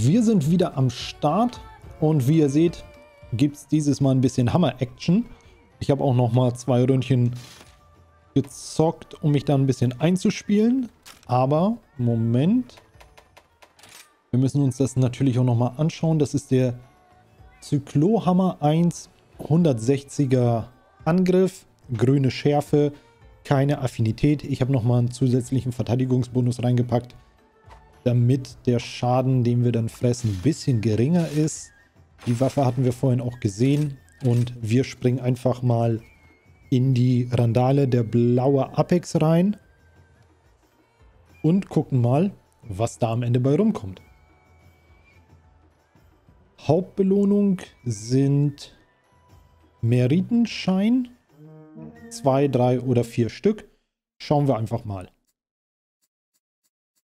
Wir sind wieder am Start und wie ihr seht, gibt es dieses Mal ein bisschen Hammer-Action. Ich habe auch noch mal zwei Ründchen gezockt, um mich da ein bisschen einzuspielen. Aber, Moment. Wir müssen uns das natürlich auch noch mal anschauen. Das ist der Zyklohammer 1 160er Angriff, grüne Schärfe, keine Affinität. Ich habe noch mal einen zusätzlichen Verteidigungsbonus reingepackt damit der Schaden, den wir dann fressen, ein bisschen geringer ist. Die Waffe hatten wir vorhin auch gesehen und wir springen einfach mal in die Randale der blaue Apex rein und gucken mal, was da am Ende bei rumkommt. Hauptbelohnung sind Meritenschein. Zwei, drei oder vier Stück. Schauen wir einfach mal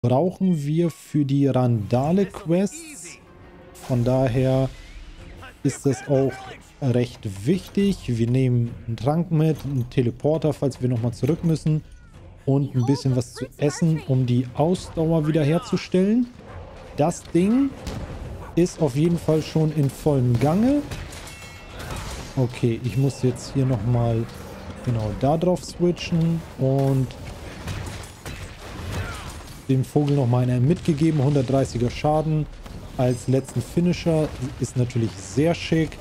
brauchen wir für die Randale-Quests. Von daher ist das auch recht wichtig. Wir nehmen einen Trank mit, einen Teleporter, falls wir nochmal zurück müssen. Und ein bisschen was zu essen, um die Ausdauer wiederherzustellen. Das Ding ist auf jeden Fall schon in vollem Gange. Okay, ich muss jetzt hier nochmal genau da drauf switchen. Und dem Vogel noch mal einen mitgegeben. 130er Schaden als letzten Finisher. Ist natürlich sehr schick.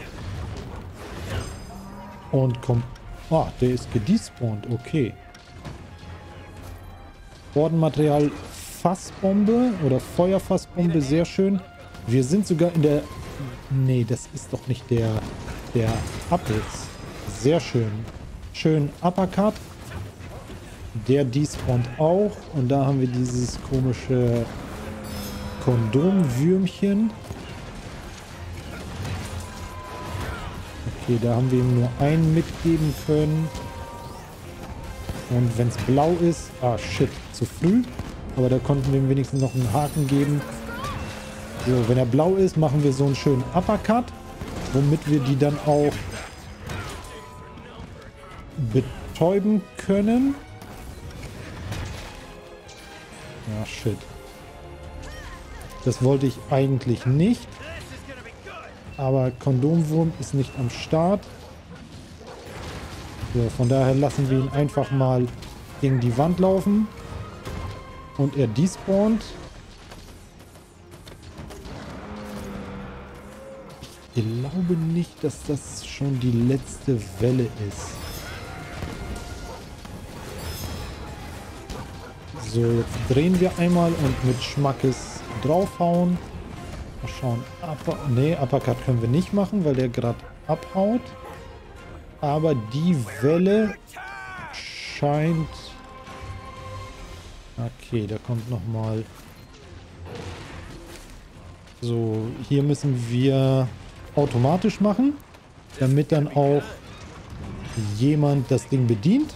Und kommt... Ah, der ist gedespawnt. Okay. Bordenmaterial Fassbombe oder Feuerfassbombe. Sehr schön. Wir sind sogar in der... Nee, das ist doch nicht der, der Apex. Sehr schön. Schön Uppercut. Der despawnt auch. Und da haben wir dieses komische Kondomwürmchen. Okay, da haben wir ihm nur einen mitgeben können. Und wenn es blau ist... Ah, shit, zu früh. Aber da konnten wir ihm wenigstens noch einen Haken geben. So, wenn er blau ist, machen wir so einen schönen Uppercut. Womit wir die dann auch betäuben können. Ah, shit. Das wollte ich eigentlich nicht. Aber Kondomwurm ist nicht am Start. So, von daher lassen wir ihn einfach mal gegen die Wand laufen. Und er despawnt. Ich glaube nicht, dass das schon die letzte Welle ist. So, jetzt drehen wir einmal und mit Schmackes draufhauen. Mal schauen. Upper ne, Uppercut können wir nicht machen, weil der gerade abhaut. Aber die Welle scheint... Okay, da kommt nochmal... So, hier müssen wir automatisch machen, damit dann auch jemand das Ding bedient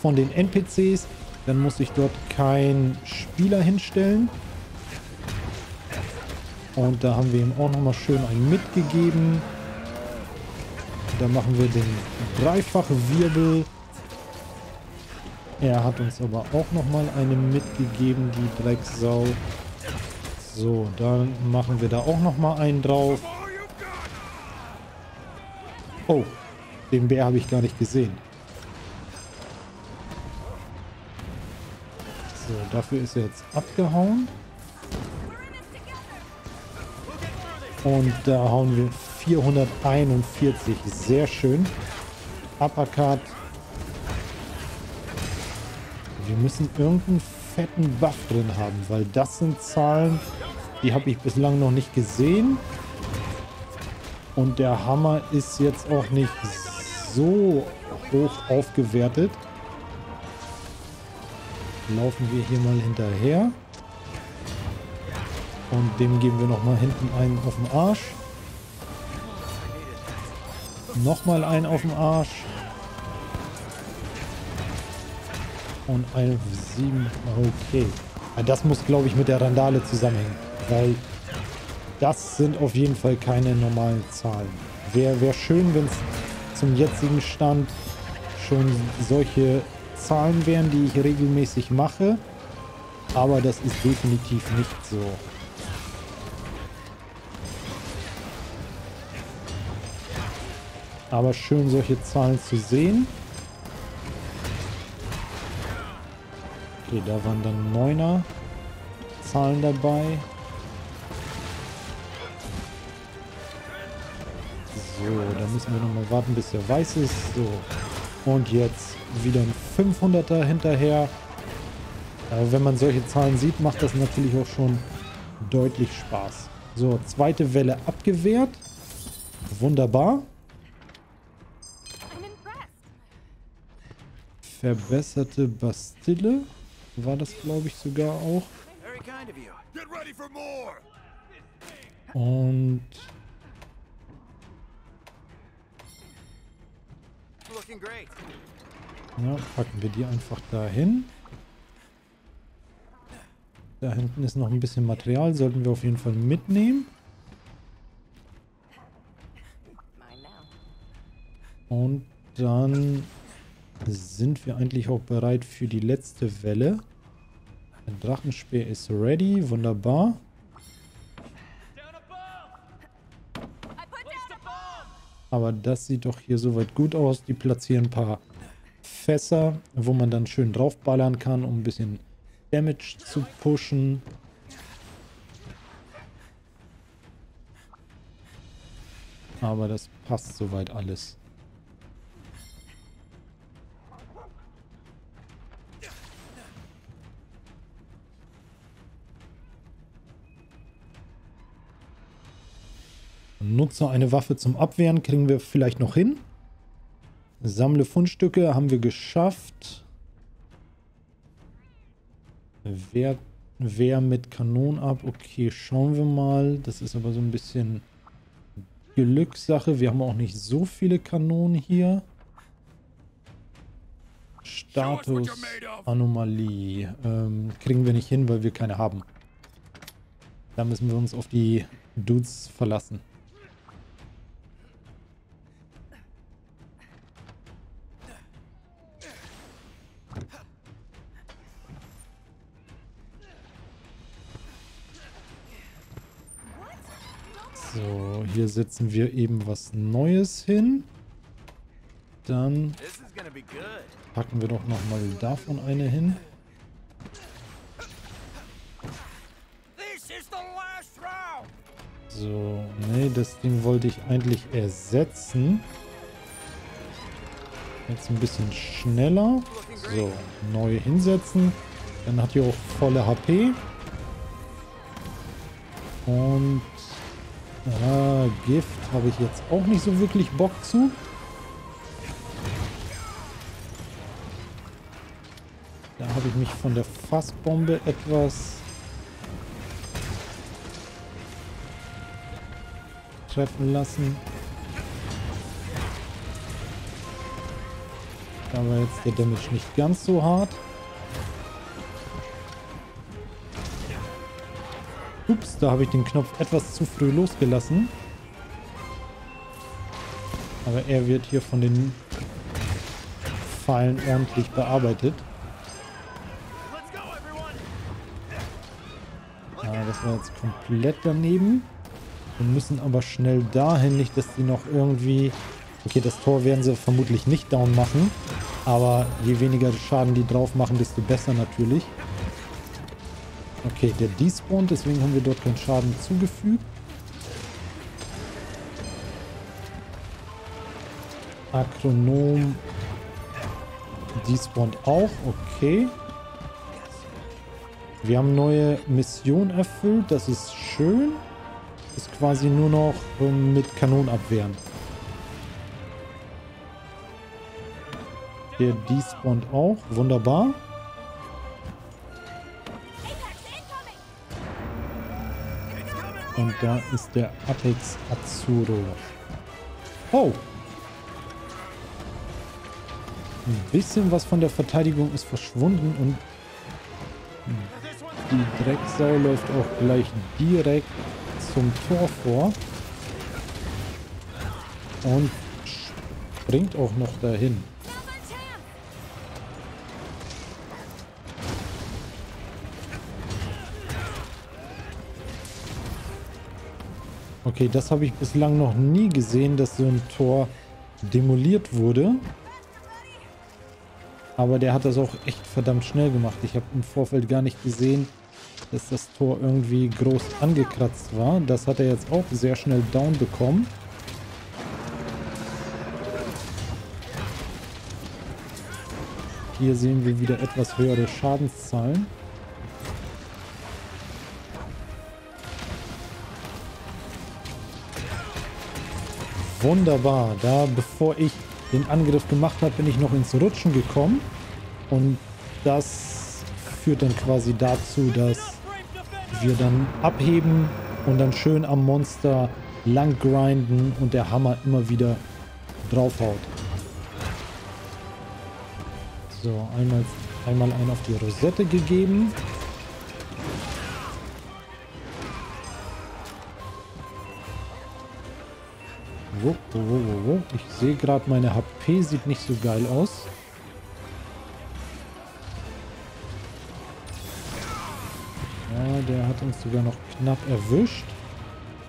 von den NPCs. Dann muss ich dort keinen Spieler hinstellen. Und da haben wir ihm auch nochmal schön einen mitgegeben. Da machen wir den dreifachen Wirbel. Er hat uns aber auch nochmal eine mitgegeben, die Drecksau. So, dann machen wir da auch nochmal einen drauf. Oh, den Bär habe ich gar nicht gesehen. Dafür ist er jetzt abgehauen. Und da hauen wir 441. Sehr schön. Uppercut. Wir müssen irgendeinen fetten Buff drin haben, weil das sind Zahlen, die habe ich bislang noch nicht gesehen. Und der Hammer ist jetzt auch nicht so hoch aufgewertet laufen wir hier mal hinterher. Und dem geben wir nochmal hinten einen auf den Arsch. Nochmal einen auf den Arsch. Und ein 7. Okay. Das muss, glaube ich, mit der Randale zusammenhängen. Weil das sind auf jeden Fall keine normalen Zahlen. Wäre wär schön, wenn es zum jetzigen Stand schon solche Zahlen wären, die ich regelmäßig mache. Aber das ist definitiv nicht so. Aber schön, solche Zahlen zu sehen. Okay, da waren dann Neuner Zahlen dabei. So, da müssen wir nochmal warten, bis er weiß ist. So, und jetzt wieder ein 500er hinterher. Aber wenn man solche Zahlen sieht, macht das natürlich auch schon deutlich Spaß. So, zweite Welle abgewehrt. Wunderbar. Verbesserte Bastille war das, glaube ich, sogar auch. Und... Ja, packen wir die einfach dahin. Da hinten ist noch ein bisschen Material, sollten wir auf jeden Fall mitnehmen. Und dann sind wir eigentlich auch bereit für die letzte Welle. Der Drachenspeer ist ready, wunderbar. Aber das sieht doch hier soweit gut aus. Die platzieren ein paar Fässer, wo man dann schön draufballern kann, um ein bisschen Damage zu pushen. Aber das passt soweit alles. Nutze eine Waffe zum Abwehren kriegen wir vielleicht noch hin. Sammle Fundstücke haben wir geschafft. Wer, wer mit Kanonen ab? Okay, schauen wir mal. Das ist aber so ein bisschen Glückssache. Wir haben auch nicht so viele Kanonen hier. Status Anomalie. Ähm, kriegen wir nicht hin, weil wir keine haben. Da müssen wir uns auf die Dudes verlassen. Setzen wir eben was Neues hin. Dann packen wir doch nochmal davon eine hin. So, nee, das Ding wollte ich eigentlich ersetzen. Jetzt ein bisschen schneller. So, neu hinsetzen. Dann hat die auch volle HP. Und Ah, Gift habe ich jetzt auch nicht so wirklich Bock zu. Da habe ich mich von der Fassbombe etwas treffen lassen. Da war jetzt der Damage nicht ganz so hart. Ups, da habe ich den Knopf etwas zu früh losgelassen. Aber er wird hier von den Pfeilen ordentlich bearbeitet. Ja, das war jetzt komplett daneben. Wir müssen aber schnell dahin, nicht, dass die noch irgendwie... Okay, das Tor werden sie vermutlich nicht down machen. Aber je weniger Schaden die drauf machen, desto besser natürlich. Okay, der despawned, deswegen haben wir dort keinen Schaden zugefügt. Akronom despawnt auch, okay. Wir haben neue Mission erfüllt, das ist schön. Ist quasi nur noch um, mit Kanonen abwehren. Der despawnt auch, wunderbar. Und da ist der Apex Azuro. Oh! Ein bisschen was von der Verteidigung ist verschwunden und die Drecksau läuft auch gleich direkt zum Tor vor. Und springt auch noch dahin. Okay, das habe ich bislang noch nie gesehen, dass so ein Tor demoliert wurde. Aber der hat das auch echt verdammt schnell gemacht. Ich habe im Vorfeld gar nicht gesehen, dass das Tor irgendwie groß angekratzt war. Das hat er jetzt auch sehr schnell down bekommen. Hier sehen wir wieder etwas höhere Schadenszahlen. Wunderbar. Da, bevor ich den Angriff gemacht habe, bin ich noch ins Rutschen gekommen. Und das führt dann quasi dazu, dass wir dann abheben und dann schön am Monster lang grinden und der Hammer immer wieder draufhaut. So, einmal, einmal einen auf die Rosette gegeben. Wo, wo, wo, wo? Ich sehe gerade, meine HP sieht nicht so geil aus. Ja, der hat uns sogar noch knapp erwischt.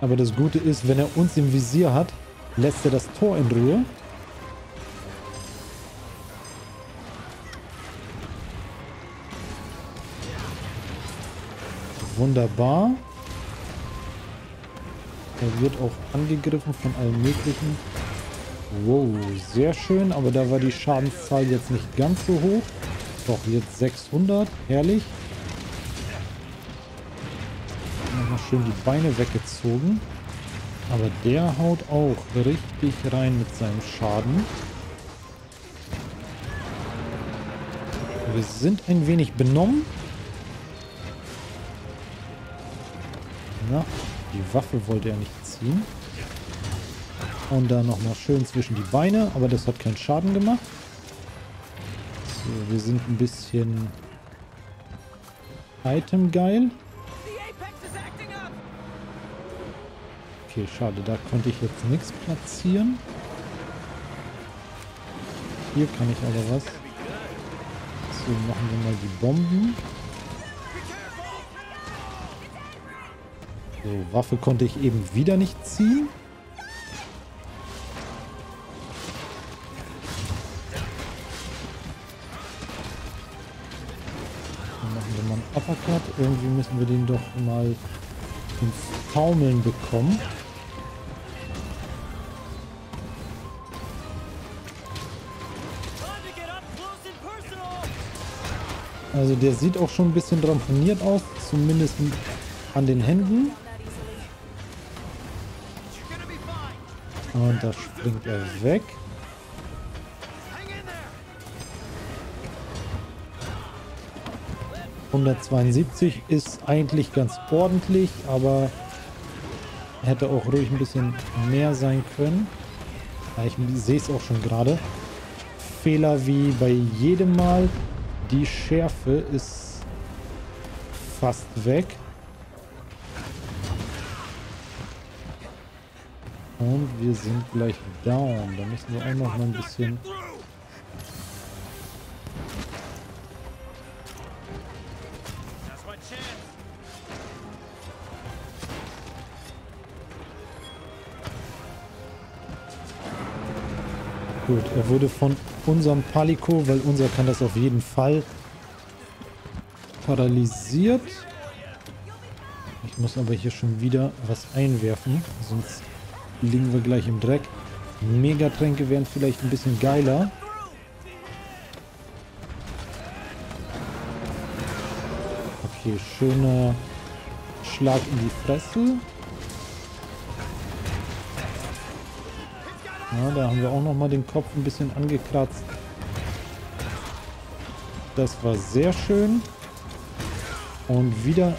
Aber das Gute ist, wenn er uns im Visier hat, lässt er das Tor in Ruhe. Wunderbar. Er wird auch angegriffen von allen möglichen. Wow, sehr schön, aber da war die Schadenszahl jetzt nicht ganz so hoch. Doch, jetzt 600, herrlich. Nochmal schön die Beine weggezogen. Aber der haut auch richtig rein mit seinem Schaden. Wir sind ein wenig benommen. Na, die Waffe wollte er nicht ziehen. Und dann nochmal schön zwischen die Beine. Aber das hat keinen Schaden gemacht. So, wir sind ein bisschen Item-geil. Okay, schade. Da konnte ich jetzt nichts platzieren. Hier kann ich aber was. So, machen wir mal die Bomben. So, Waffe konnte ich eben wieder nicht ziehen. Dann machen wir mal einen Uppercut. Irgendwie müssen wir den doch mal ins Taumeln bekommen. Also der sieht auch schon ein bisschen ramponiert aus, zumindest an den Händen. Und da springt er weg. ...172 ist eigentlich ganz ordentlich, aber hätte auch ruhig ein bisschen mehr sein können. Ich sehe es auch schon gerade. Fehler wie bei jedem Mal. Die Schärfe ist fast weg. Und wir sind gleich down. Da müssen wir auch noch mal ein bisschen... Gut, er wurde von unserem Palico, weil unser kann das auf jeden Fall, paralysiert. Ich muss aber hier schon wieder was einwerfen, sonst liegen wir gleich im Dreck. Megatränke wären vielleicht ein bisschen geiler. Okay, schöner Schlag in die Fresse. Ja, da haben wir auch nochmal den Kopf ein bisschen angekratzt. Das war sehr schön. Und wieder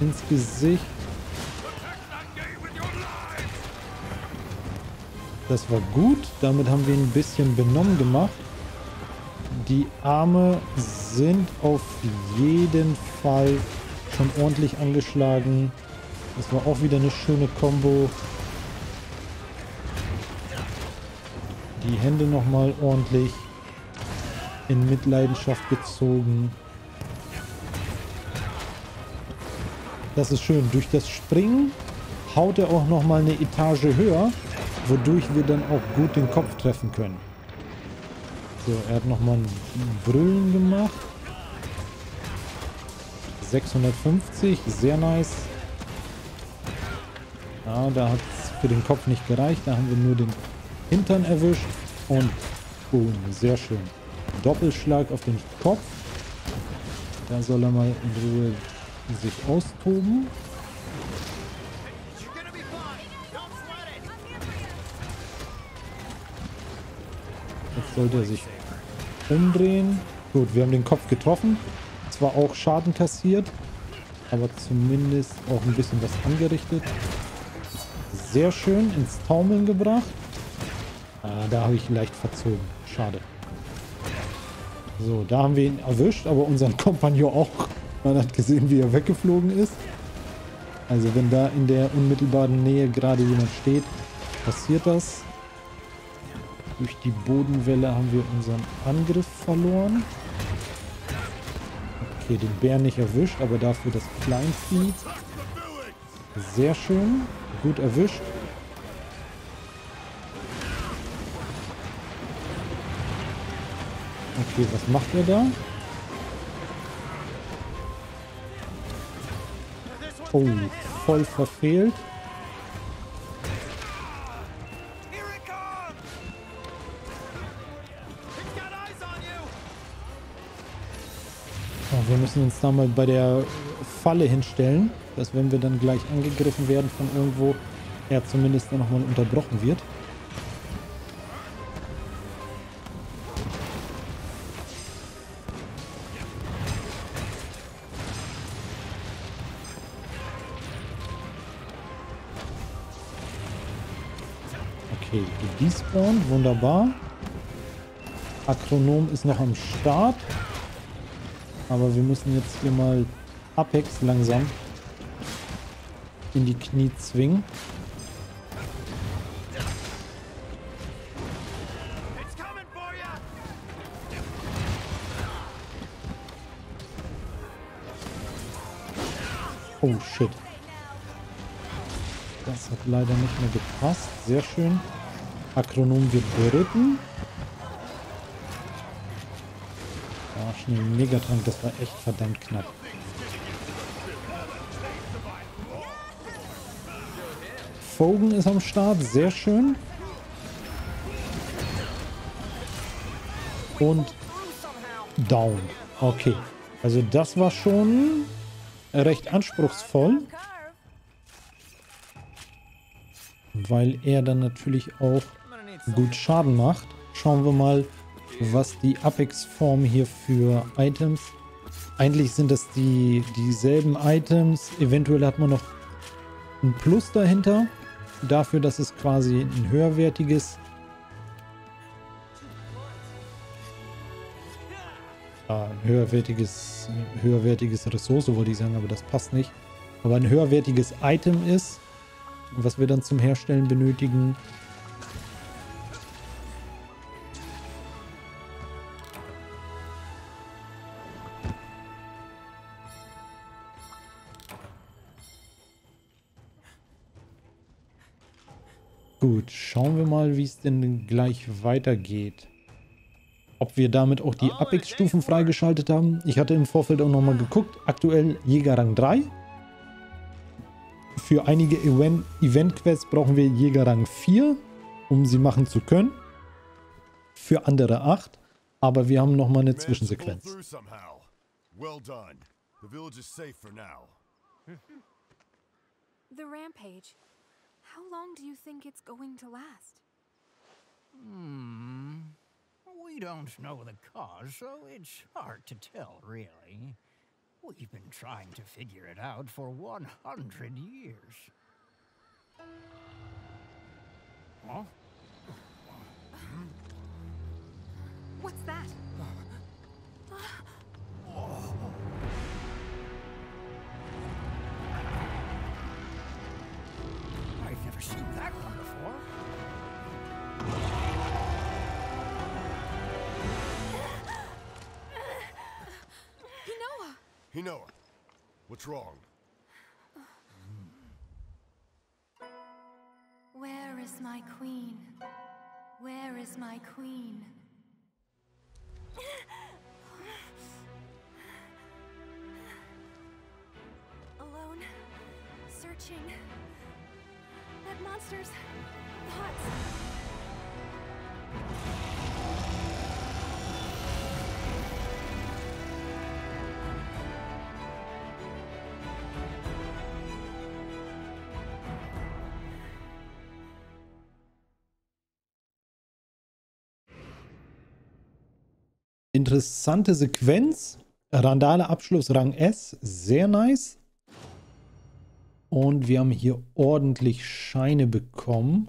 ins Gesicht. Das war gut. Damit haben wir ihn ein bisschen benommen gemacht. Die Arme sind auf jeden Fall schon ordentlich angeschlagen. Das war auch wieder eine schöne Combo. Die Hände nochmal ordentlich in Mitleidenschaft gezogen. Das ist schön. Durch das Springen haut er auch nochmal eine Etage höher. Wodurch wir dann auch gut den Kopf treffen können. So, er hat nochmal ein Brüllen gemacht. 650, sehr nice. Ja, da hat es für den Kopf nicht gereicht. Da haben wir nur den Hintern erwischt. Und boom, sehr schön. Doppelschlag auf den Kopf. Da soll er mal in Ruhe sich austoben. Sollte er sich umdrehen. Gut, wir haben den Kopf getroffen. Zwar auch Schaden kassiert, aber zumindest auch ein bisschen was angerichtet. Sehr schön ins Taumeln gebracht. Ah, da habe ich leicht verzogen. Schade. So, da haben wir ihn erwischt, aber unseren Kompagnon auch. Man hat gesehen, wie er weggeflogen ist. Also wenn da in der unmittelbaren Nähe gerade jemand steht, passiert das. Durch die Bodenwelle haben wir unseren Angriff verloren. Okay, den Bär nicht erwischt, aber dafür das Kleinvieh. Sehr schön. Gut erwischt. Okay, was macht er da? Oh, voll verfehlt. Oh, wir müssen uns da mal bei der Falle hinstellen, dass wenn wir dann gleich angegriffen werden von irgendwo, er zumindest nochmal unterbrochen wird. Okay, despawn, wunderbar. Akronom ist noch am Start. Aber wir müssen jetzt hier mal Apex langsam in die Knie zwingen. Oh shit. Das hat leider nicht mehr gepasst. Sehr schön. Akronom wird beritten. Schnell Megatrank, das war echt verdammt knapp. Fogen ist am Start, sehr schön. Und down. Okay. Also das war schon recht anspruchsvoll. Weil er dann natürlich auch gut Schaden macht. Schauen wir mal, was die Apex-Form hier für Items. Eigentlich sind das die dieselben Items. Eventuell hat man noch ein Plus dahinter. Dafür, dass es quasi ein höherwertiges ein höherwertiges, höherwertiges Ressource, wollte ich sagen, aber das passt nicht. Aber ein höherwertiges Item ist, was wir dann zum Herstellen benötigen. Es denn gleich weitergeht. Ob wir damit auch die Apex-Stufen freigeschaltet haben. Ich hatte im Vorfeld auch nochmal geguckt. Aktuell Jägerrang 3. Für einige Event-Quests brauchen wir Jägerrang 4, um sie machen zu können. Für andere 8. Aber wir haben nochmal eine Zwischensequenz. The rampage. How long do you think it's going to last? Hmm. We don't know the cause, so it's hard to tell, really. We've been trying to figure it out for 100 years. Huh? What's that? Hinoa! What's wrong? Where is my queen? Where is my queen? Alone, searching. That monster's thoughts. Interessante Sequenz. Randale Abschluss Rang S. Sehr nice. Und wir haben hier ordentlich Scheine bekommen.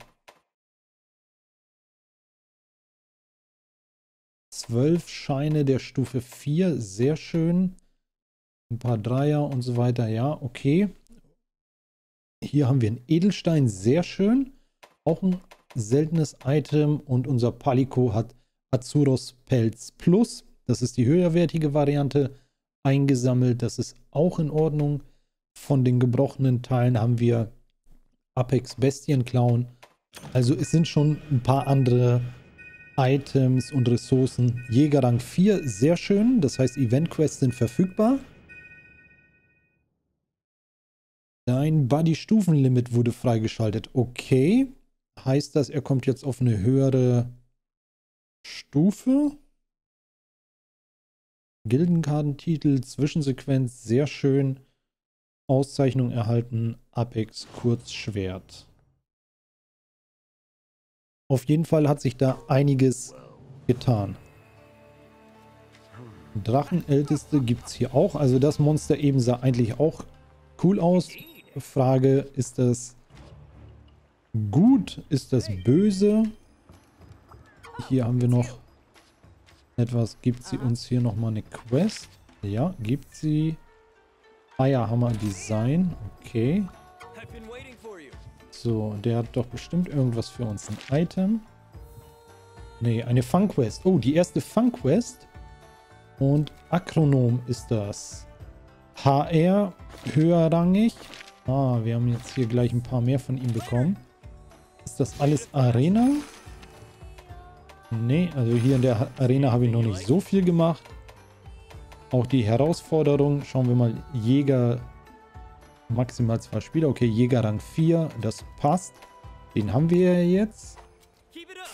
Zwölf Scheine der Stufe 4. Sehr schön. Ein paar Dreier und so weiter. Ja, okay. Hier haben wir einen Edelstein. Sehr schön. Auch ein seltenes Item. Und unser Palico hat Azuros Pelz Plus. Das ist die höherwertige Variante eingesammelt. Das ist auch in Ordnung. Von den gebrochenen Teilen haben wir Apex Bestienclown. Also es sind schon ein paar andere Items und Ressourcen. Jägerrang 4, sehr schön. Das heißt, Event-Quests sind verfügbar. Dein Buddy-Stufenlimit wurde freigeschaltet. Okay. Heißt das, er kommt jetzt auf eine höhere Stufe. Gildenkartentitel, Zwischensequenz, sehr schön. Auszeichnung erhalten, Apex Kurzschwert. Auf jeden Fall hat sich da einiges getan. Drachenälteste gibt es hier auch. Also das Monster eben sah eigentlich auch cool aus. Frage, ist das gut? Ist das böse? Hier haben wir noch etwas. Gibt sie uns hier nochmal eine Quest? Ja, gibt sie. Eierhammer Design. Okay. So, der hat doch bestimmt irgendwas für uns. Ein Item. Ne, eine Fun Quest. Oh, die erste Fun Quest. Und Akronom ist das. HR höherrangig. Ah, wir haben jetzt hier gleich ein paar mehr von ihm bekommen. Ist das alles Arena? Nee, also hier in der Arena habe ich noch nicht so viel gemacht. Auch die Herausforderung, schauen wir mal, Jäger, maximal zwei Spieler. Okay, Jäger Rang 4, das passt. Den haben wir ja jetzt.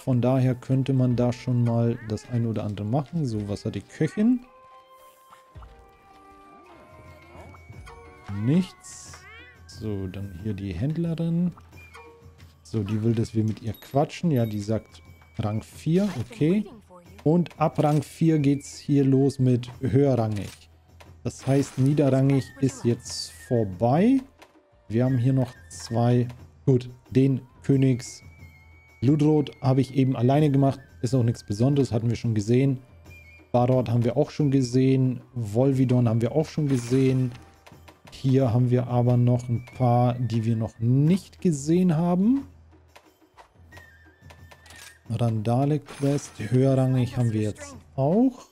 Von daher könnte man da schon mal das eine oder andere machen. So, was hat die Köchin? Nichts. So, dann hier die Händlerin. So, die will, dass wir mit ihr quatschen. Ja, die sagt Rang 4, okay. Und ab Rang 4 geht es hier los mit höherrangig. Das heißt, niederrangig ist jetzt vorbei. Wir haben hier noch zwei. Gut, den Königs Ludroth habe ich eben alleine gemacht. Ist auch nichts Besonderes, hatten wir schon gesehen. Barot haben wir auch schon gesehen. Volvidon haben wir auch schon gesehen. Hier haben wir aber noch ein paar, die wir noch nicht gesehen haben. Randale Quest, höherrangig haben wir jetzt auch.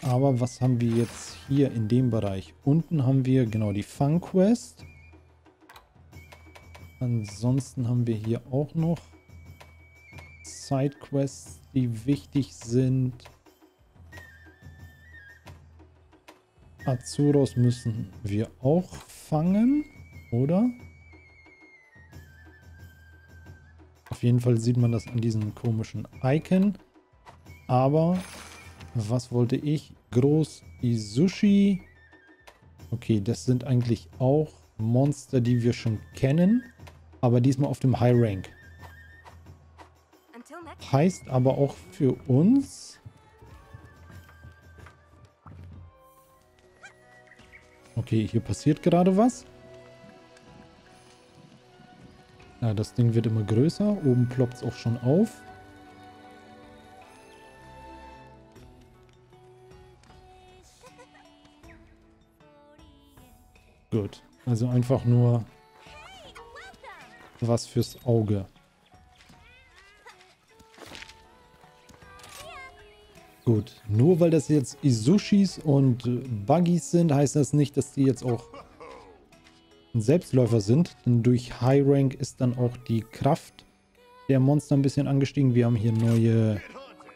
Aber was haben wir jetzt hier in dem Bereich? Unten haben wir genau die Fun Quest. Ansonsten haben wir hier auch noch Sidequests, die wichtig sind. Azuros müssen wir auch fangen, oder? Auf jeden Fall sieht man das an diesem komischen Icon. Aber was wollte ich? Groß Isushi. Okay, das sind eigentlich auch Monster, die wir schon kennen. Aber diesmal auf dem High Rank. Heißt aber auch für uns... Okay, hier passiert gerade was. Ja, das Ding wird immer größer. Oben ploppt es auch schon auf. Gut. Also einfach nur was fürs Auge. Gut, nur weil das jetzt Isushis und Buggies sind, heißt das nicht, dass die jetzt auch ein Selbstläufer sind. Denn durch High Rank ist dann auch die Kraft der Monster ein bisschen angestiegen. Wir haben hier neue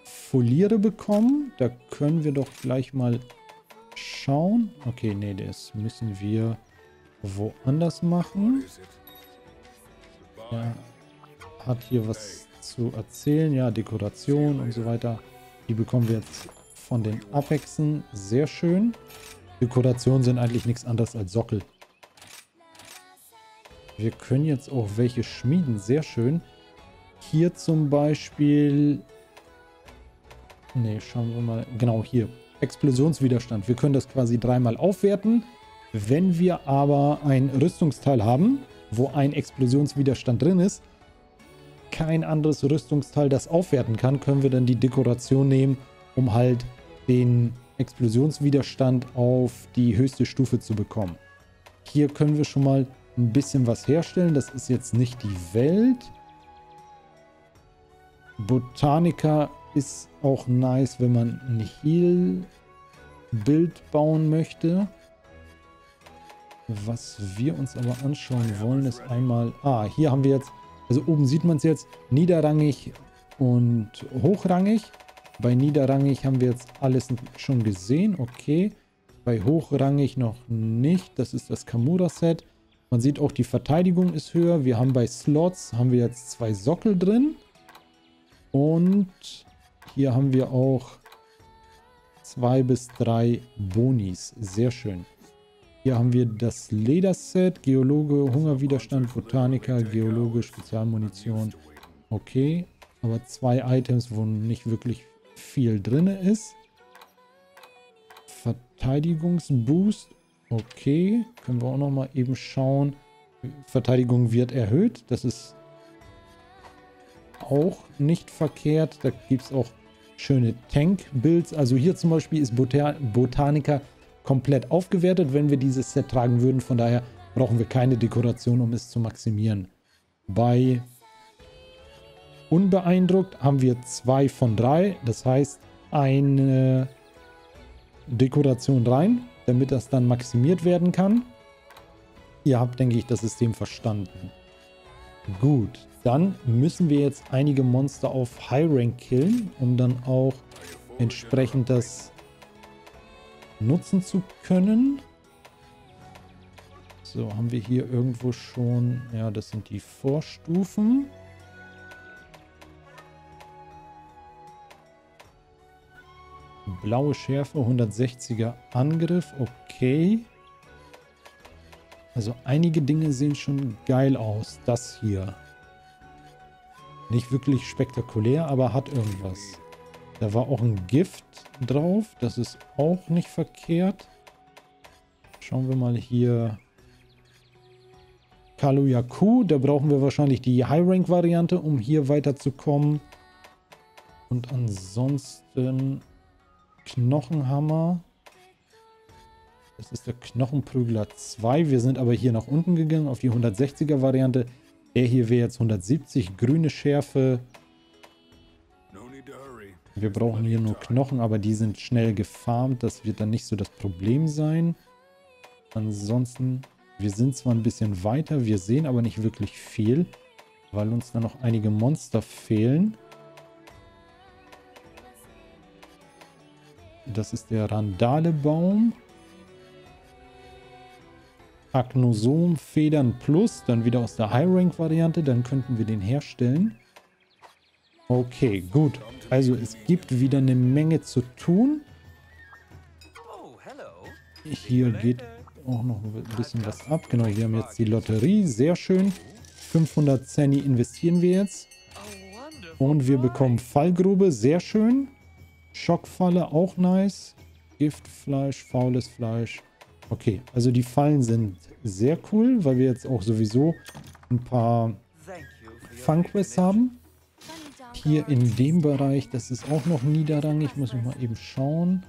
Foliere bekommen. Da können wir doch gleich mal schauen. Okay, nee, das müssen wir woanders machen. Er hat hier was zu erzählen. Ja, Dekoration und so weiter. Die bekommen wir jetzt von den Apexen. Sehr schön. Dekorationen sind eigentlich nichts anderes als Sockel. Wir können jetzt auch welche schmieden. Sehr schön. Hier zum Beispiel... Ne, schauen wir mal. Genau, hier. Explosionswiderstand. Wir können das quasi dreimal aufwerten. Wenn wir aber ein Rüstungsteil haben, wo ein Explosionswiderstand drin ist, kein anderes Rüstungsteil das aufwerten kann, können wir dann die Dekoration nehmen, um halt den Explosionswiderstand auf die höchste Stufe zu bekommen. Hier können wir schon mal ein bisschen was herstellen. Das ist jetzt nicht die Welt. Botanica ist auch nice, wenn man ein Heal-Bild bauen möchte. Was wir uns aber anschauen wollen, ist einmal... Ah, hier haben wir jetzt... Also oben sieht man es jetzt. Niederrangig und hochrangig. Bei niederrangig haben wir jetzt alles schon gesehen. Okay. Bei hochrangig noch nicht. Das ist das Kamura-Set. Man sieht auch, die Verteidigung ist höher. Wir haben bei Slots haben wir jetzt zwei Sockel drin. Und hier haben wir auch zwei bis drei Bonis. Sehr schön. Hier haben wir das Lederset, Geologe, Hungerwiderstand, Botaniker, Geologe, Spezialmunition. Okay, aber zwei Items, wo nicht wirklich viel drin ist. Verteidigungsboost. Okay, können wir auch noch mal eben schauen. Verteidigung wird erhöht. Das ist auch nicht verkehrt. Da gibt es auch schöne Tank-Builds. Also hier zum Beispiel ist Bota Botanica komplett aufgewertet, wenn wir dieses Set tragen würden. Von daher brauchen wir keine Dekoration, um es zu maximieren. Bei Unbeeindruckt haben wir zwei von drei. Das heißt, eine Dekoration rein, damit das dann maximiert werden kann. Ihr habt, denke ich, das System verstanden. Gut, dann müssen wir jetzt einige Monster auf High Rank killen, um dann auch entsprechend das nutzen zu können. So, haben wir hier irgendwo schon... Ja, das sind die Vorstufen. Blaue Schärfe, 160er Angriff. Okay. Also einige Dinge sehen schon geil aus. Das hier. Nicht wirklich spektakulär, aber hat irgendwas. Da war auch ein Gift drauf. Das ist auch nicht verkehrt. Schauen wir mal hier. Kaluyaku. Da brauchen wir wahrscheinlich die High-Rank-Variante, um hier weiterzukommen. Und ansonsten Knochenhammer. Das ist der Knochenprügler 2. Wir sind aber hier nach unten gegangen auf die 160er Variante. Der hier wäre jetzt 170, grüne Schärfe. Wir brauchen hier nur Knochen, aber die sind schnell gefarmt. Das wird dann nicht so das Problem sein. Ansonsten, wir sind zwar ein bisschen weiter, wir sehen aber nicht wirklich viel, weil uns da noch einige Monster fehlen. Das ist der Randalebaum. Agnosom Federn Plus, dann wieder aus der High-Rank-Variante, dann könnten wir den herstellen. Okay, gut. Also es gibt wieder eine Menge zu tun. Hier geht auch noch ein bisschen was ab. Genau, wir haben jetzt die Lotterie. Sehr schön. 500 Zenny investieren wir jetzt. Und wir bekommen Fallgrube. Sehr schön. Schockfalle auch nice. Giftfleisch, faules Fleisch. Okay, also die Fallen sind sehr cool, weil wir jetzt auch sowieso ein paar Funkquests haben. Hier in dem Bereich, das ist auch noch niederrangig, muss ich mal eben schauen.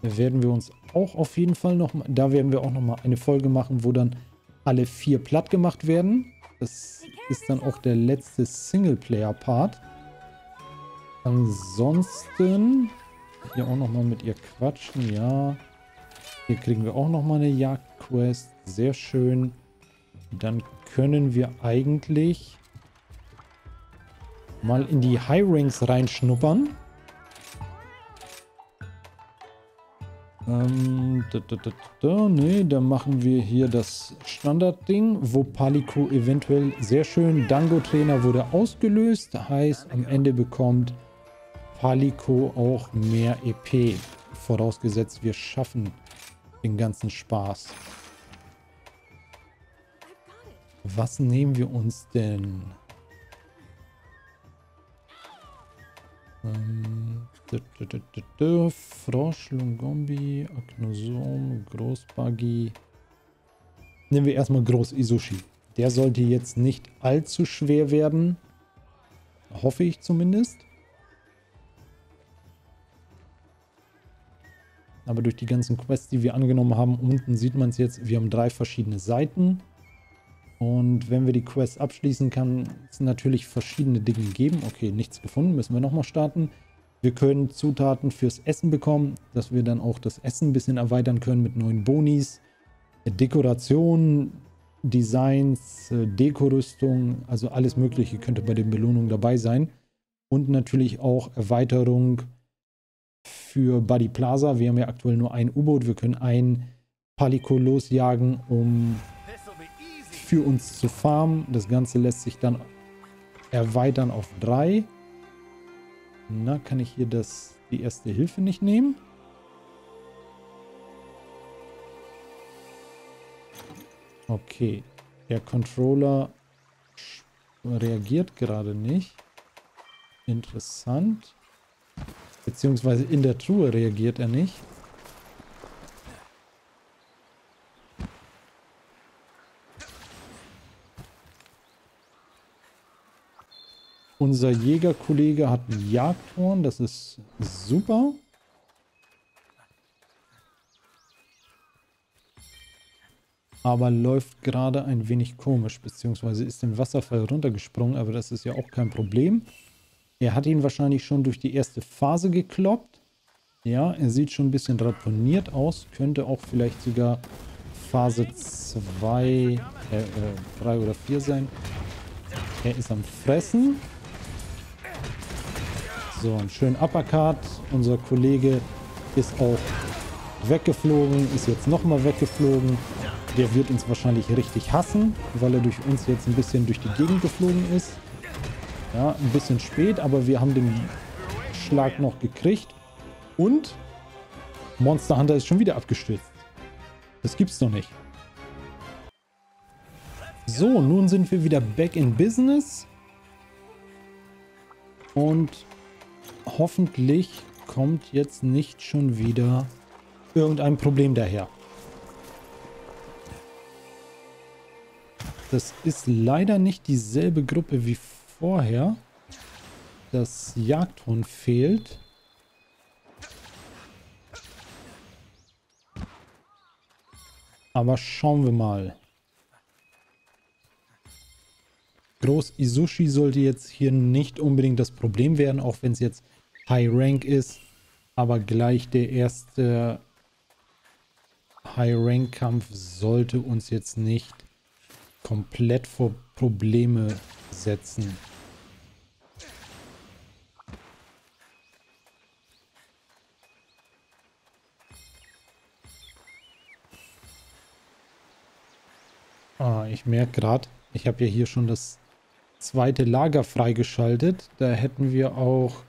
Da werden wir uns auch auf jeden Fall noch, da werden wir auch noch mal eine Folge machen, wo dann alle vier platt gemacht werden. Das ist dann auch der letzte Singleplayer-Part. Ansonsten hier auch noch mal mit ihr quatschen, ja. Hier kriegen wir auch nochmal eine Jagd Quest. Sehr schön. Dann können wir eigentlich mal in die High Ranks reinschnuppern. Ähm, da, da, da, da, nee, da machen wir hier das Standardding, wo Palico eventuell sehr schön. Dango-Trainer wurde ausgelöst, heißt am Ende bekommt Palico auch mehr EP. Vorausgesetzt, wir schaffen den ganzen Spaß. Was nehmen wir uns denn? Ähm, Frosch, Lungombi, Aknosom, Großbuggy. Nehmen wir erstmal Groß Isushi. Der sollte jetzt nicht allzu schwer werden. Hoffe ich zumindest. Aber durch die ganzen Quests, die wir angenommen haben, unten sieht man es jetzt, wir haben drei verschiedene Seiten. Und wenn wir die Quest abschließen, kann es natürlich verschiedene Dinge geben. Okay, nichts gefunden, müssen wir nochmal starten. Wir können Zutaten fürs Essen bekommen, dass wir dann auch das Essen ein bisschen erweitern können mit neuen Bonis, Dekorationen, Designs, äh, Dekorüstung, also alles mögliche könnte bei den Belohnungen dabei sein. Und natürlich auch Erweiterung für Buddy Plaza. Wir haben ja aktuell nur ein U-Boot. Wir können ein Palico losjagen, um für uns zu farmen. Das Ganze lässt sich dann erweitern auf drei. Na, kann ich hier das, die erste Hilfe nicht nehmen? Okay. Der Controller reagiert gerade nicht. Interessant. Beziehungsweise in der Truhe reagiert er nicht. Unser Jägerkollege hat Jagdhorn. Das ist super. Aber läuft gerade ein wenig komisch. Beziehungsweise ist im Wasserfall runtergesprungen. Aber das ist ja auch kein Problem. Er hat ihn wahrscheinlich schon durch die erste Phase gekloppt. Ja, er sieht schon ein bisschen ramponiert aus. Könnte auch vielleicht sogar Phase 2, äh, 3 äh, oder 4 sein. Er ist am Fressen. So, einen schönen Uppercut. Unser Kollege ist auch weggeflogen, ist jetzt nochmal weggeflogen. Der wird uns wahrscheinlich richtig hassen, weil er durch uns jetzt ein bisschen durch die Gegend geflogen ist. Ja, ein bisschen spät, aber wir haben den Schlag noch gekriegt. Und Monster Hunter ist schon wieder abgestürzt. Das gibt's doch nicht. So, nun sind wir wieder back in business. Und hoffentlich kommt jetzt nicht schon wieder irgendein Problem daher. Das ist leider nicht dieselbe Gruppe wie vorher. Das Jagdhund fehlt. Aber schauen wir mal. Groß Isushi sollte jetzt hier nicht unbedingt das Problem werden, auch wenn es jetzt High Rank ist. Aber gleich der erste High Rank Kampf sollte uns jetzt nicht komplett vor Probleme setzen. Ah, ich merke gerade, ich habe ja hier schon das zweite Lager freigeschaltet. Da hätten wir auch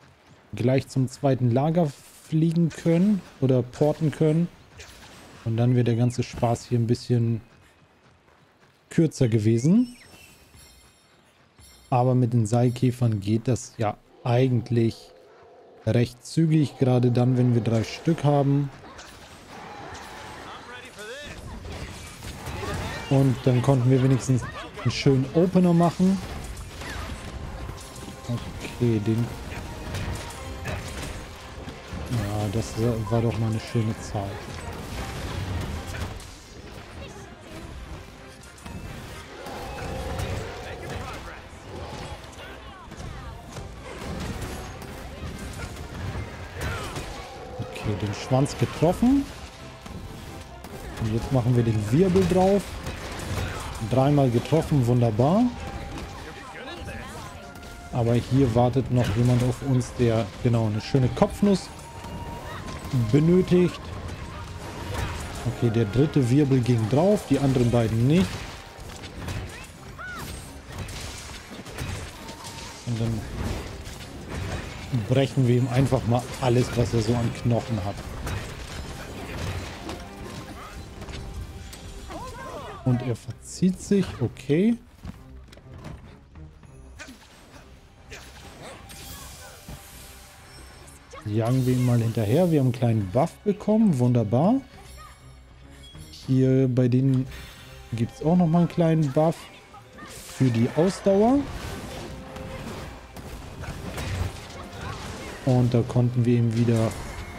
gleich zum zweiten Lager fliegen können oder porten können. Und dann wäre der ganze Spaß hier ein bisschen kürzer gewesen. Aber mit den Seilkäfern geht das ja eigentlich recht zügig, gerade dann, wenn wir drei Stück haben. Und dann konnten wir wenigstens einen schönen Opener machen. Okay, den das war doch mal eine schöne Zeit. Okay, den Schwanz getroffen. jetzt machen wir den Wirbel drauf. Dreimal getroffen, wunderbar. Aber hier wartet noch jemand auf uns, der genau eine schöne Kopfnuss benötigt. Okay, der dritte Wirbel ging drauf, die anderen beiden nicht. Und dann brechen wir ihm einfach mal alles, was er so an Knochen hat. Er verzieht sich, okay. Jagen wir ihn mal hinterher. Wir haben einen kleinen Buff bekommen, wunderbar. Hier bei denen gibt es auch nochmal einen kleinen Buff für die Ausdauer. Und da konnten wir ihm wieder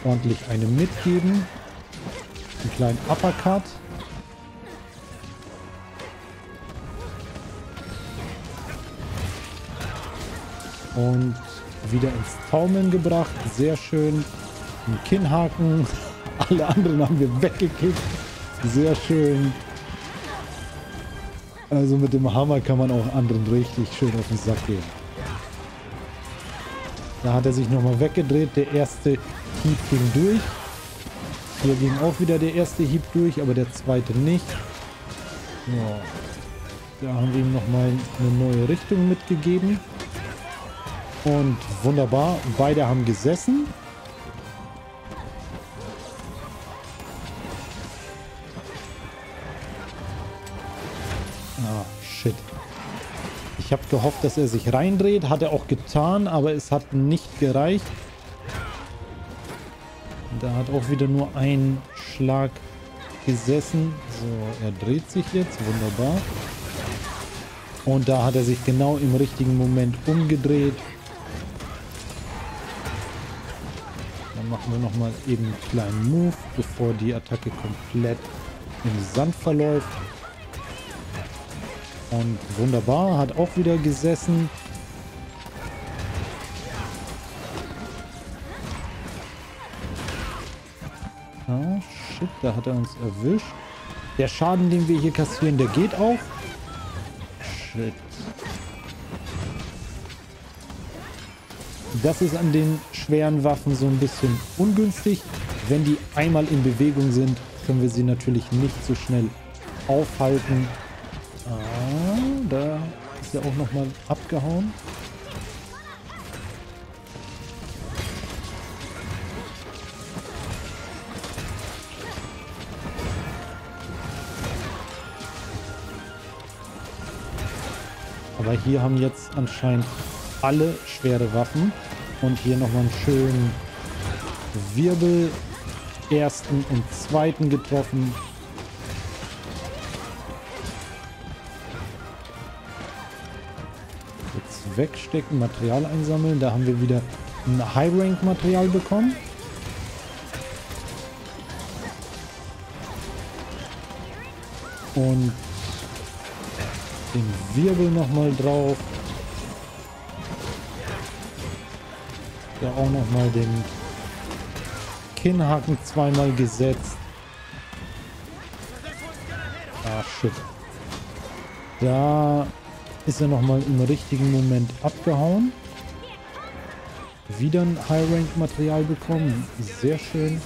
ordentlich eine mitgeben. Einen kleinen Uppercut. Und wieder ins Taumeln gebracht. Sehr schön. Ein Kinnhaken. Alle anderen haben wir weggekickt. Sehr schön. Also mit dem Hammer kann man auch anderen richtig schön auf den Sack gehen. Da hat er sich nochmal weggedreht. Der erste Hieb ging durch. Hier ging auch wieder der erste Hieb durch, aber der zweite nicht. Ja. Da haben wir ihm nochmal eine neue Richtung mitgegeben. Und wunderbar. Beide haben gesessen. Ah, shit. Ich habe gehofft, dass er sich reindreht. Hat er auch getan, aber es hat nicht gereicht. Da hat auch wieder nur ein Schlag gesessen. So, er dreht sich jetzt. Wunderbar. Und da hat er sich genau im richtigen Moment umgedreht. Machen wir nochmal eben einen kleinen Move, bevor die Attacke komplett im Sand verläuft. Und wunderbar, hat auch wieder gesessen. Ah, shit, da hat er uns erwischt. Der Schaden, den wir hier kassieren, der geht auch. Shit. Das ist an den schweren Waffen so ein bisschen ungünstig. Wenn die einmal in Bewegung sind, können wir sie natürlich nicht so schnell aufhalten. Ah, da ist er auch nochmal abgehauen. Aber hier haben jetzt anscheinend alle schwere Waffen. Und hier nochmal einen schönen Wirbel. Ersten und zweiten getroffen. Jetzt wegstecken, Material einsammeln. Da haben wir wieder ein High-Rank-Material bekommen. Und den Wirbel nochmal drauf. Da auch nochmal den Kinnhaken zweimal gesetzt. Ah, shit. Da ist er nochmal im richtigen Moment abgehauen. Wieder ein High-Rank-Material bekommen. Sehr schön.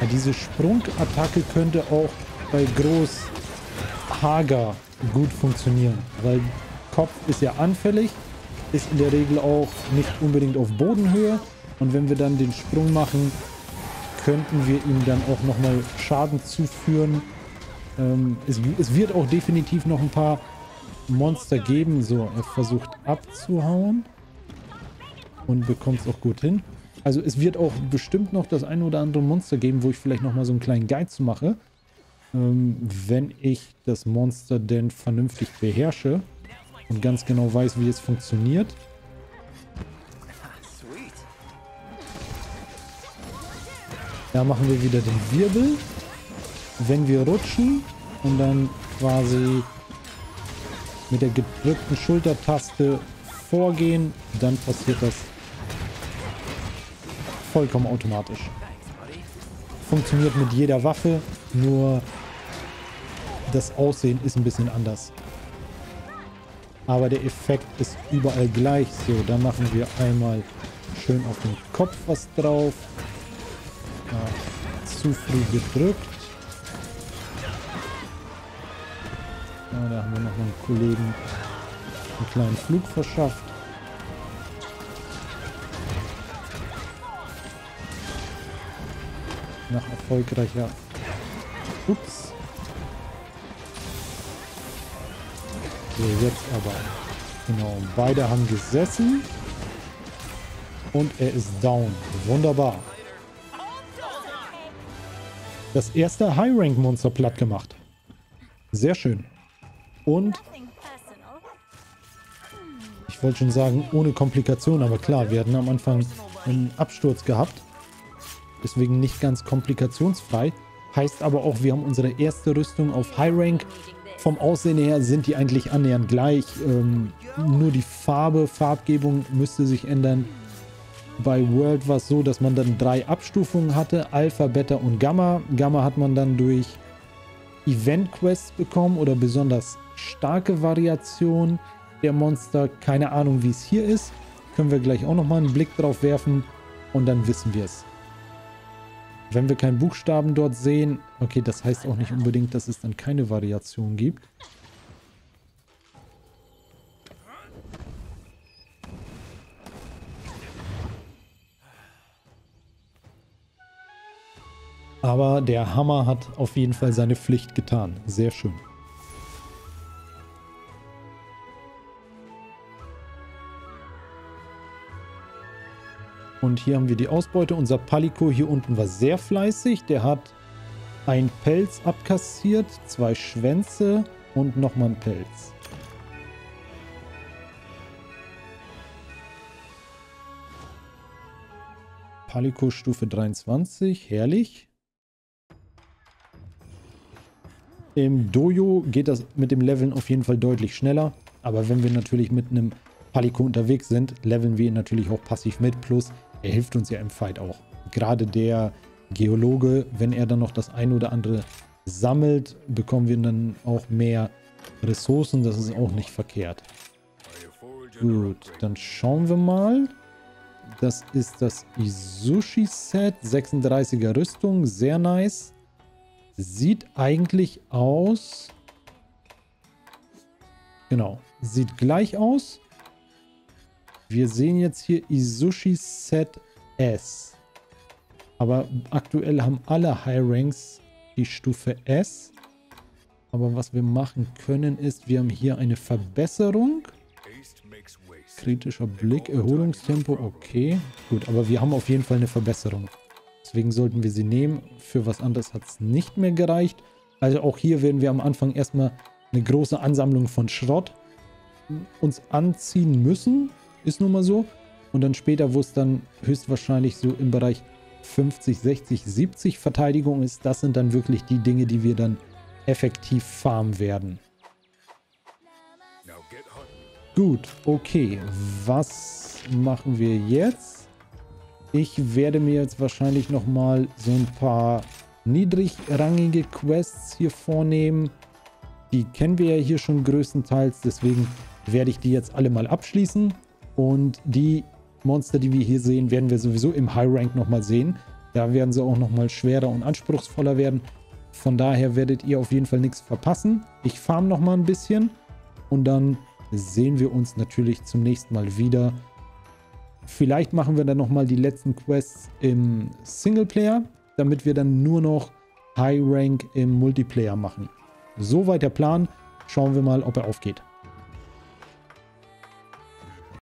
Ja, diese Sprungattacke könnte auch bei Groß Hager gut funktionieren, weil Kopf ist ja anfällig, ist in der Regel auch nicht unbedingt auf Bodenhöhe und wenn wir dann den Sprung machen, könnten wir ihm dann auch nochmal Schaden zuführen. Ähm, es, es wird auch definitiv noch ein paar Monster geben. So, er versucht abzuhauen und bekommt es auch gut hin. Also es wird auch bestimmt noch das eine oder andere Monster geben, wo ich vielleicht nochmal so einen kleinen Guide zu mache. Ähm, wenn ich das Monster denn vernünftig beherrsche und ganz genau weiß, wie es funktioniert. Da machen wir wieder den Wirbel. Wenn wir rutschen und dann quasi mit der gedrückten Schultertaste vorgehen, dann passiert das vollkommen automatisch. funktioniert mit jeder Waffe, nur das Aussehen ist ein bisschen anders. Aber der Effekt ist überall gleich. So, da machen wir einmal schön auf den Kopf was drauf. Ja, zu früh gedrückt. Ja, da haben wir noch einen Kollegen einen kleinen Flug verschafft. Nach erfolgreicher... Ups. So, jetzt aber. Genau, beide haben gesessen. Und er ist down. Wunderbar. Das erste High-Rank-Monster platt gemacht. Sehr schön. Und ich wollte schon sagen, ohne Komplikation, aber klar, wir hatten am Anfang einen Absturz gehabt. Deswegen nicht ganz komplikationsfrei. Heißt aber auch, wir haben unsere erste Rüstung auf High Rank. Vom Aussehen her sind die eigentlich annähernd gleich. Ähm, nur die Farbe, Farbgebung müsste sich ändern. Bei World war es so, dass man dann drei Abstufungen hatte. Alpha, Beta und Gamma. Gamma hat man dann durch Event-Quests bekommen oder besonders starke Variationen der Monster. Keine Ahnung, wie es hier ist. Können wir gleich auch nochmal einen Blick drauf werfen und dann wissen wir es. Wenn wir keinen Buchstaben dort sehen, okay, das heißt auch nicht unbedingt, dass es dann keine Variation gibt. Aber der Hammer hat auf jeden Fall seine Pflicht getan. Sehr schön. Und hier haben wir die Ausbeute. Unser Palico hier unten war sehr fleißig. Der hat einen Pelz abkassiert, zwei Schwänze und nochmal einen Pelz. Palico Stufe 23, herrlich. Im Dojo geht das mit dem Leveln auf jeden Fall deutlich schneller. Aber wenn wir natürlich mit einem Palico unterwegs sind, leveln wir ihn natürlich auch passiv mit. Plus er hilft uns ja im Fight auch. Gerade der Geologe, wenn er dann noch das eine oder andere sammelt, bekommen wir dann auch mehr Ressourcen. Das ist auch nicht verkehrt. Gut, dann schauen wir mal. Das ist das Izushi-Set. 36er Rüstung, sehr nice. Sieht eigentlich aus... Genau, sieht gleich aus. Wir sehen jetzt hier Isushi Set S. Aber aktuell haben alle High Ranks die Stufe S. Aber was wir machen können ist, wir haben hier eine Verbesserung. Kritischer Blick, Erholungstempo, okay. Gut, aber wir haben auf jeden Fall eine Verbesserung. Deswegen sollten wir sie nehmen. Für was anderes hat es nicht mehr gereicht. Also auch hier werden wir am Anfang erstmal eine große Ansammlung von Schrott uns anziehen müssen. Ist nun mal so. Und dann später, wo es dann höchstwahrscheinlich so im Bereich 50, 60, 70 Verteidigung ist, das sind dann wirklich die Dinge, die wir dann effektiv farmen werden. Gut, okay. Was machen wir jetzt? Ich werde mir jetzt wahrscheinlich nochmal so ein paar niedrigrangige Quests hier vornehmen. Die kennen wir ja hier schon größtenteils, deswegen werde ich die jetzt alle mal abschließen. Und die Monster, die wir hier sehen, werden wir sowieso im High Rank nochmal sehen. Da werden sie auch nochmal schwerer und anspruchsvoller werden. Von daher werdet ihr auf jeden Fall nichts verpassen. Ich farm nochmal ein bisschen und dann sehen wir uns natürlich zum nächsten Mal wieder. Vielleicht machen wir dann nochmal die letzten Quests im Singleplayer, damit wir dann nur noch High Rank im Multiplayer machen. Soweit der Plan. Schauen wir mal, ob er aufgeht.